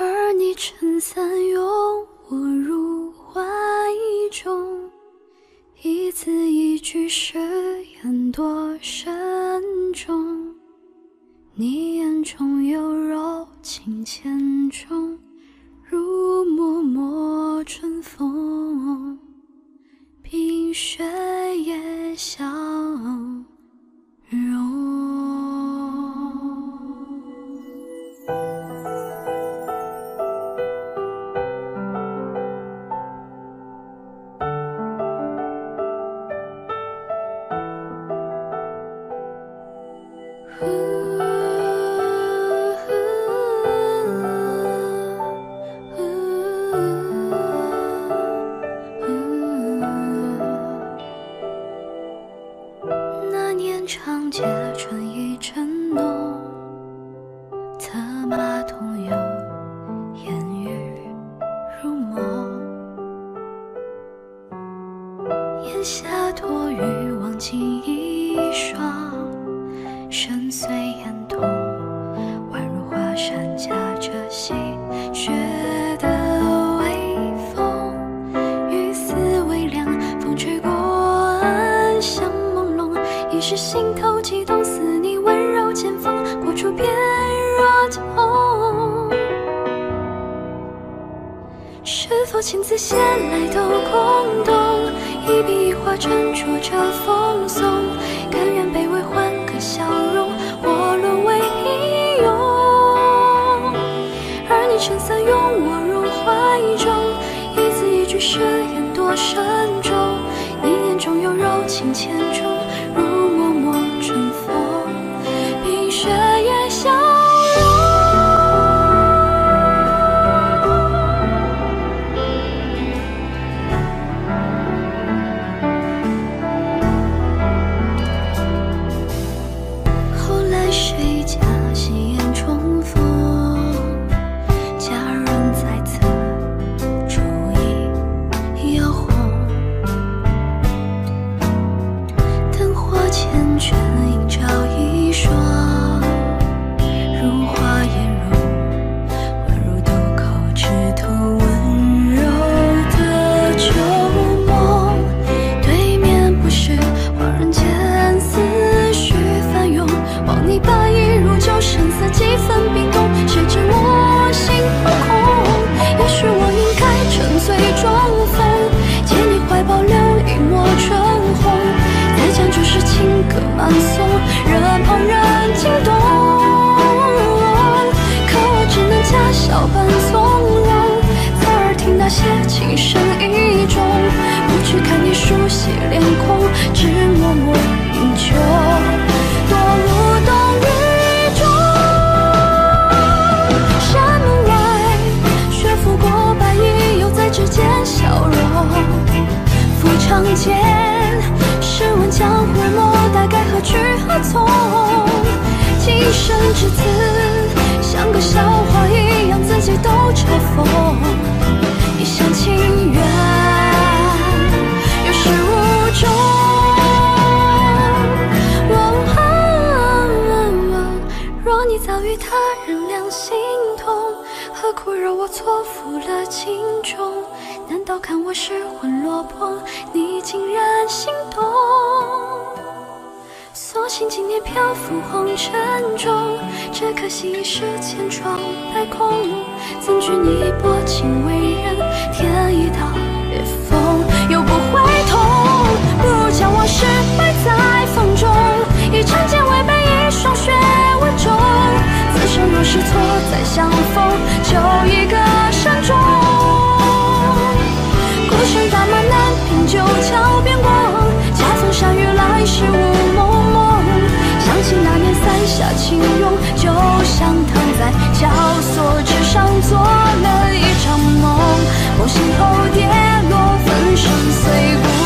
而你撑伞拥我入怀中，一字一句誓言多慎重。你眼中有柔情千种，如脉脉春风，冰雪策马同游，烟雨如梦。檐下多雨，望尽一双，深邃眼痛。是否情字写来都空洞？一笔一画斟酌着风颂，甘愿卑微换个笑容，或沦为平庸。而你撑伞拥我入怀中，一字一句誓言多慎重。你眼中有柔情千种，相见，试问江湖莫大概何去何从？今生至此，像个笑话一样，自己都嘲讽。一厢情愿，有始无终。若你早与他人两心，苦肉我错付了情衷？难道看我失魂落魄，你竟然心动？所幸今年漂浮红尘中，只可惜已是千疮百孔。怎惧你薄情为人，添一道下轻拥，就像躺在绞索之上做了一场梦，梦醒后跌落，粉身碎骨。